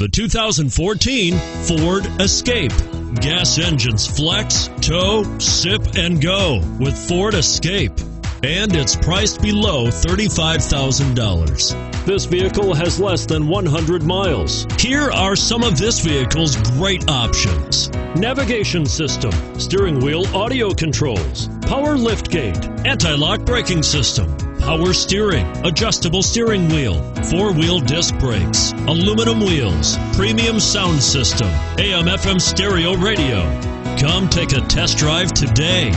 The 2014 Ford Escape. Gas engines flex, tow, sip, and go with Ford Escape. And it's priced below $35,000. This vehicle has less than 100 miles. Here are some of this vehicle's great options navigation system, steering wheel audio controls, power liftgate, anti lock braking system power steering, adjustable steering wheel, four wheel disc brakes, aluminum wheels, premium sound system, AM FM stereo radio. Come take a test drive today.